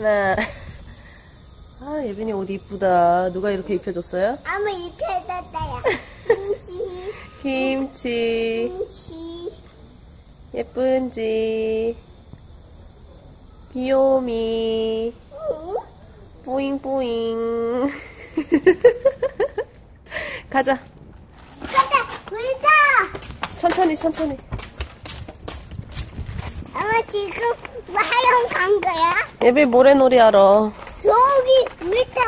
하나. 아, 예빈이 옷 이쁘다. 누가 이렇게 입혀줬어요? 아무 입혀졌다야. 김치, 김치. 김치. 예쁜지. 귀요미. 응? 뿌잉뿌잉. 가자. 가자, 불타! 천천히, 천천히. 아마 지금 뭐 하러 간 거야? 예비 모래놀이 하러. 여기 밑에